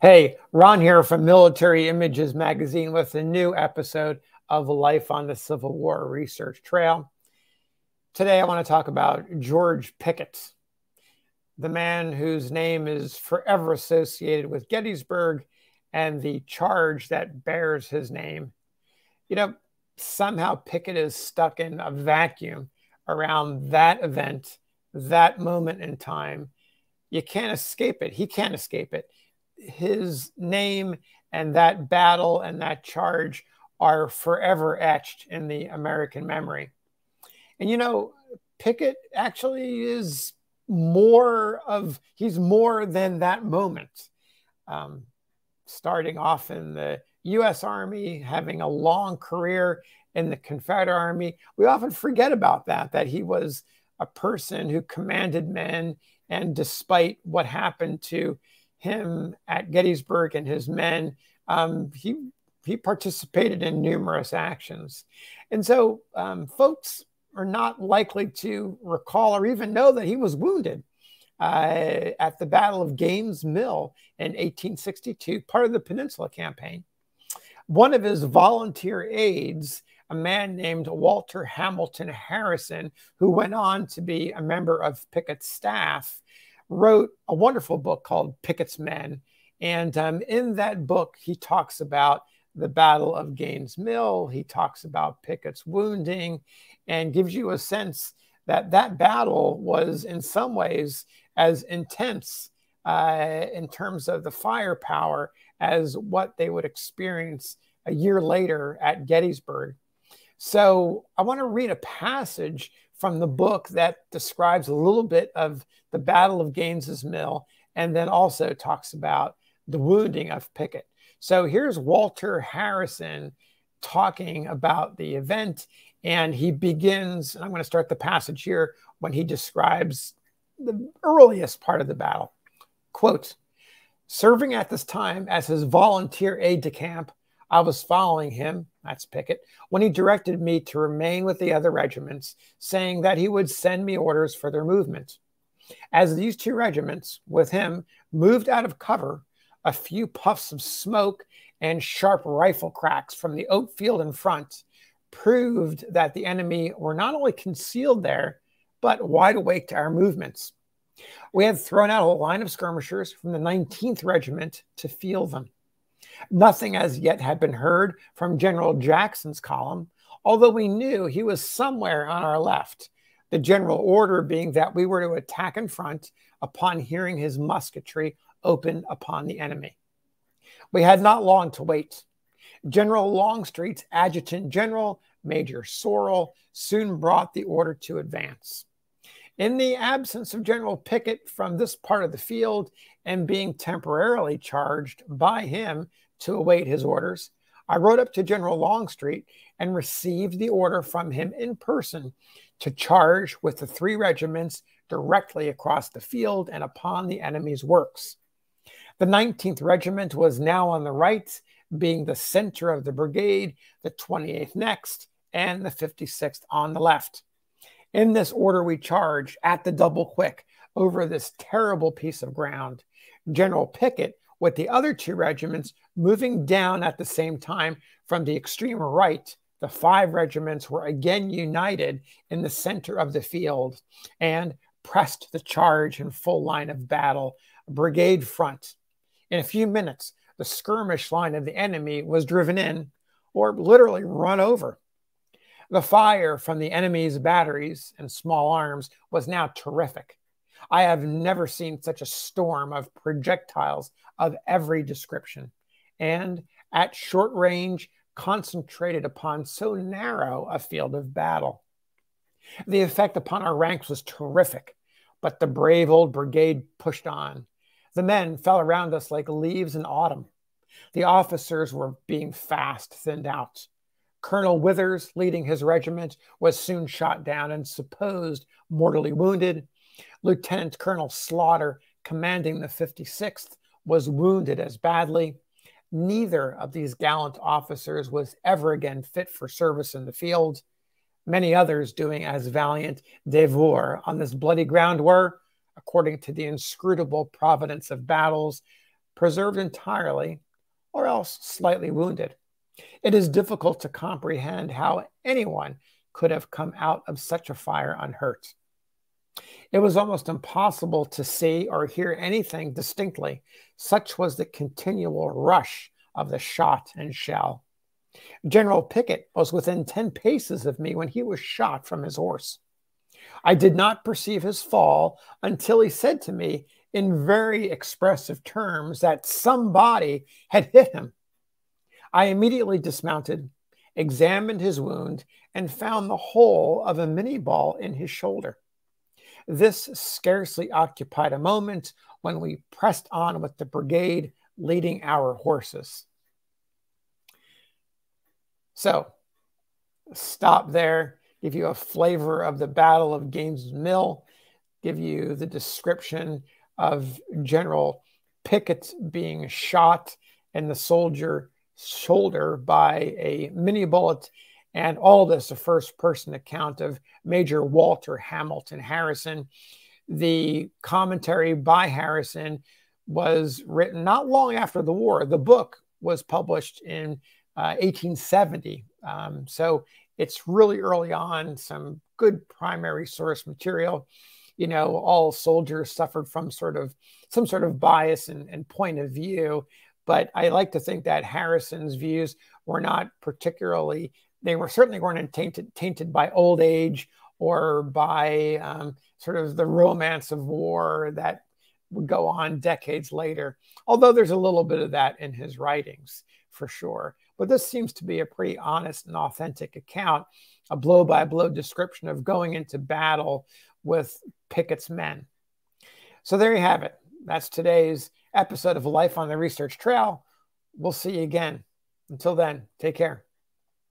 Hey, Ron here from Military Images Magazine with a new episode of Life on the Civil War Research Trail. Today, I want to talk about George Pickett, the man whose name is forever associated with Gettysburg and the charge that bears his name. You know, somehow Pickett is stuck in a vacuum around that event, that moment in time. You can't escape it. He can't escape it his name and that battle and that charge are forever etched in the American memory. And you know, Pickett actually is more of, he's more than that moment. Um, starting off in the US Army, having a long career in the Confederate Army. We often forget about that, that he was a person who commanded men. And despite what happened to him at Gettysburg and his men, um, he he participated in numerous actions, and so um, folks are not likely to recall or even know that he was wounded uh, at the Battle of Gaines Mill in 1862, part of the Peninsula Campaign. One of his volunteer aides, a man named Walter Hamilton Harrison, who went on to be a member of Pickett's staff, wrote a wonderful book called Pickett's Men. And um, in that book, he talks about the Battle of Gaines Mill. He talks about Pickett's wounding and gives you a sense that that battle was, in some ways, as intense uh, in terms of the firepower as what they would experience a year later at Gettysburg. So I want to read a passage from the book that describes a little bit of the Battle of Gaines's Mill and then also talks about the wounding of Pickett. So here's Walter Harrison talking about the event, and he begins. and I'm going to start the passage here when he describes the earliest part of the battle. Quote, serving at this time as his volunteer aide de camp, I was following him, that's Pickett, when he directed me to remain with the other regiments, saying that he would send me orders for their movement. As these two regiments, with him, moved out of cover, a few puffs of smoke and sharp rifle cracks from the oat field in front proved that the enemy were not only concealed there, but wide awake to our movements. We had thrown out a line of skirmishers from the 19th Regiment to feel them. Nothing as yet had been heard from General Jackson's column, although we knew he was somewhere on our left, the general order being that we were to attack in front upon hearing his musketry open upon the enemy. We had not long to wait. General Longstreet's adjutant general, Major Sorrell, soon brought the order to advance. In the absence of General Pickett from this part of the field and being temporarily charged by him to await his orders, I rode up to General Longstreet and received the order from him in person to charge with the three regiments directly across the field and upon the enemy's works. The 19th Regiment was now on the right, being the center of the brigade, the 28th next, and the 56th on the left. In this order, we charged at the double quick over this terrible piece of ground. General Pickett, with the other two regiments, moving down at the same time from the extreme right, the five regiments were again united in the center of the field and pressed the charge in full line of battle, brigade front. In a few minutes, the skirmish line of the enemy was driven in or literally run over. The fire from the enemy's batteries and small arms was now terrific. I have never seen such a storm of projectiles of every description, and at short range, concentrated upon so narrow a field of battle. The effect upon our ranks was terrific, but the brave old brigade pushed on. The men fell around us like leaves in autumn. The officers were being fast thinned out. Colonel Withers, leading his regiment, was soon shot down and supposed mortally wounded. Lieutenant Colonel Slaughter, commanding the 56th, was wounded as badly. Neither of these gallant officers was ever again fit for service in the field. Many others doing as valiant devoir on this bloody ground were, according to the inscrutable providence of battles, preserved entirely, or else slightly wounded. It is difficult to comprehend how anyone could have come out of such a fire unhurt. It was almost impossible to see or hear anything distinctly, such was the continual rush of the shot and shell. General Pickett was within 10 paces of me when he was shot from his horse. I did not perceive his fall until he said to me in very expressive terms that somebody had hit him. I immediately dismounted, examined his wound, and found the hole of a minie ball in his shoulder. This scarcely occupied a moment when we pressed on with the brigade leading our horses. So, stop there, give you a flavor of the Battle of Gaines Mill, give you the description of General Pickett being shot in the soldier shoulder by a minie bullet, and all this a first person account of Major Walter Hamilton Harrison. The commentary by Harrison was written not long after the war. The book was published in 1870. Uh, um, so it's really early on, some good primary source material. You know, all soldiers suffered from sort of some sort of bias and, and point of view. But I like to think that Harrison's views were not particularly, they were certainly weren't tainted, tainted by old age or by um, sort of the romance of war that would go on decades later. Although there's a little bit of that in his writings for sure. But this seems to be a pretty honest and authentic account, a blow by blow description of going into battle with Pickett's men. So there you have it. That's today's episode of Life on the Research Trail. We'll see you again. Until then, take care.